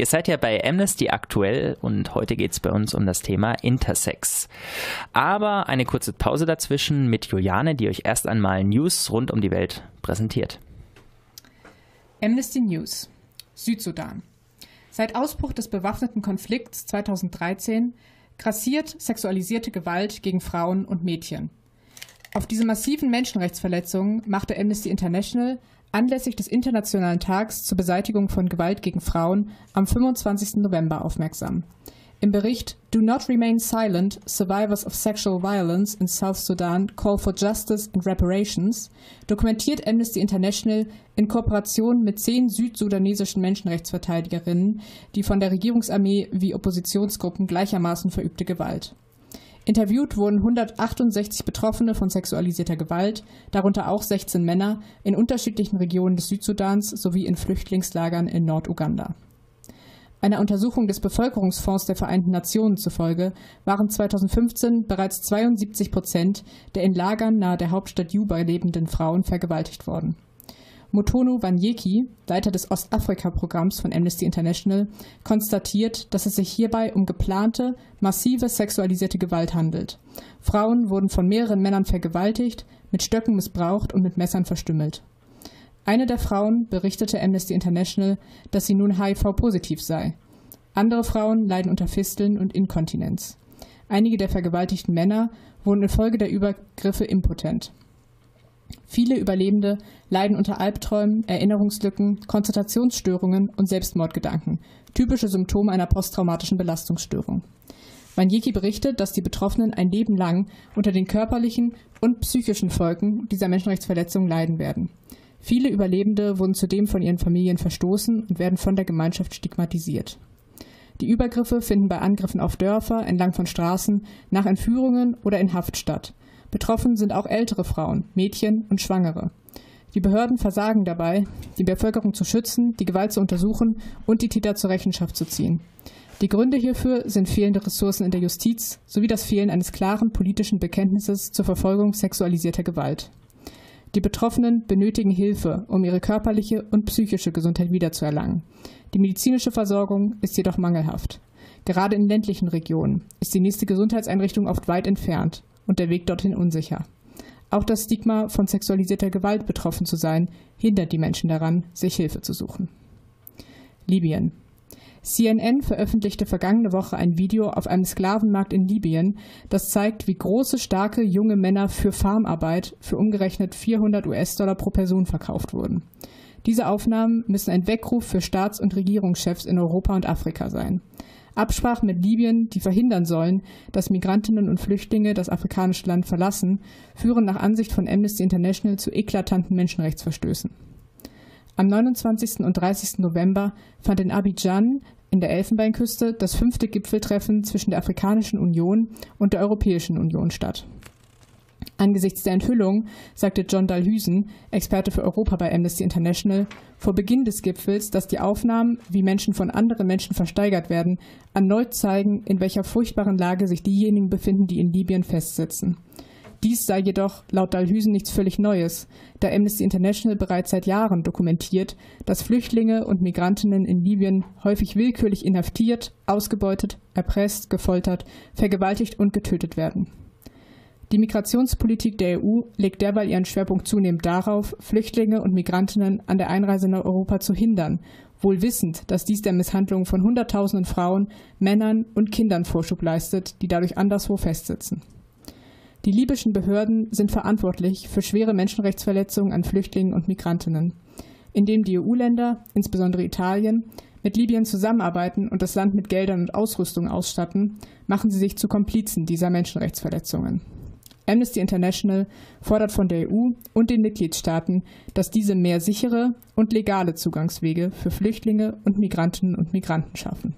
Ihr seid ja bei Amnesty aktuell und heute geht es bei uns um das Thema Intersex. Aber eine kurze Pause dazwischen mit Juliane, die euch erst einmal News rund um die Welt präsentiert. Amnesty News Südsudan. Seit Ausbruch des bewaffneten Konflikts 2013 grassiert sexualisierte Gewalt gegen Frauen und Mädchen. Auf diese massiven Menschenrechtsverletzungen machte Amnesty International anlässlich des Internationalen Tags zur Beseitigung von Gewalt gegen Frauen am 25. November aufmerksam. Im Bericht Do Not Remain Silent, Survivors of Sexual Violence in South Sudan Call for Justice and Reparations dokumentiert Amnesty International in Kooperation mit zehn südsudanesischen Menschenrechtsverteidigerinnen die von der Regierungsarmee wie Oppositionsgruppen gleichermaßen verübte Gewalt. Interviewt wurden 168 Betroffene von sexualisierter Gewalt, darunter auch 16 Männer, in unterschiedlichen Regionen des Südsudans sowie in Flüchtlingslagern in Norduganda. Einer Untersuchung des Bevölkerungsfonds der Vereinten Nationen zufolge waren 2015 bereits 72 Prozent der in Lagern nahe der Hauptstadt Juba lebenden Frauen vergewaltigt worden Motono Wanyeki, Leiter des Ostafrika-Programms von Amnesty International, konstatiert, dass es sich hierbei um geplante, massive sexualisierte Gewalt handelt. Frauen wurden von mehreren Männern vergewaltigt, mit Stöcken missbraucht und mit Messern verstümmelt. Eine der Frauen berichtete Amnesty International, dass sie nun HIV-positiv sei. Andere Frauen leiden unter Fisteln und Inkontinenz. Einige der vergewaltigten Männer wurden infolge der Übergriffe impotent. Viele Überlebende leiden unter Albträumen, Erinnerungslücken, Konzentrationsstörungen und Selbstmordgedanken, typische Symptome einer posttraumatischen Belastungsstörung. Wanjeki berichtet, dass die Betroffenen ein Leben lang unter den körperlichen und psychischen Folgen dieser Menschenrechtsverletzungen leiden werden. Viele Überlebende wurden zudem von ihren Familien verstoßen und werden von der Gemeinschaft stigmatisiert. Die Übergriffe finden bei Angriffen auf Dörfer, entlang von Straßen, nach Entführungen oder in Haft statt. Betroffen sind auch ältere Frauen, Mädchen und Schwangere. Die Behörden versagen dabei, die Bevölkerung zu schützen, die Gewalt zu untersuchen und die Täter zur Rechenschaft zu ziehen. Die Gründe hierfür sind fehlende Ressourcen in der Justiz sowie das Fehlen eines klaren politischen Bekenntnisses zur Verfolgung sexualisierter Gewalt. Die Betroffenen benötigen Hilfe, um ihre körperliche und psychische Gesundheit wiederzuerlangen. Die medizinische Versorgung ist jedoch mangelhaft. Gerade in ländlichen Regionen ist die nächste Gesundheitseinrichtung oft weit entfernt und der Weg dorthin unsicher. Auch das Stigma, von sexualisierter Gewalt betroffen zu sein, hindert die Menschen daran, sich Hilfe zu suchen. Libyen. CNN veröffentlichte vergangene Woche ein Video auf einem Sklavenmarkt in Libyen, das zeigt, wie große, starke junge Männer für Farmarbeit für umgerechnet 400 US-Dollar pro Person verkauft wurden. Diese Aufnahmen müssen ein Weckruf für Staats- und Regierungschefs in Europa und Afrika sein. Absprachen mit Libyen, die verhindern sollen, dass Migrantinnen und Flüchtlinge das afrikanische Land verlassen, führen nach Ansicht von Amnesty International zu eklatanten Menschenrechtsverstößen. Am 29. und 30. November fand in Abidjan in der Elfenbeinküste das fünfte Gipfeltreffen zwischen der Afrikanischen Union und der Europäischen Union statt. Angesichts der Enthüllung sagte John Dalhüsen, Experte für Europa bei Amnesty International, vor Beginn des Gipfels, dass die Aufnahmen, wie Menschen von anderen Menschen versteigert werden, erneut zeigen, in welcher furchtbaren Lage sich diejenigen befinden, die in Libyen festsitzen. Dies sei jedoch laut Dalhüsen nichts völlig Neues, da Amnesty International bereits seit Jahren dokumentiert, dass Flüchtlinge und Migrantinnen in Libyen häufig willkürlich inhaftiert, ausgebeutet, erpresst, gefoltert, vergewaltigt und getötet werden. Die Migrationspolitik der EU legt derweil ihren Schwerpunkt zunehmend darauf, Flüchtlinge und Migrantinnen an der Einreise nach Europa zu hindern, wohl wissend, dass dies der Misshandlung von Hunderttausenden Frauen, Männern und Kindern Vorschub leistet, die dadurch anderswo festsitzen. Die libyschen Behörden sind verantwortlich für schwere Menschenrechtsverletzungen an Flüchtlingen und Migrantinnen. Indem die EU-Länder, insbesondere Italien, mit Libyen zusammenarbeiten und das Land mit Geldern und Ausrüstung ausstatten, machen sie sich zu Komplizen dieser Menschenrechtsverletzungen. Amnesty International fordert von der EU und den Mitgliedstaaten, dass diese mehr sichere und legale Zugangswege für Flüchtlinge und Migrantinnen und Migranten schaffen.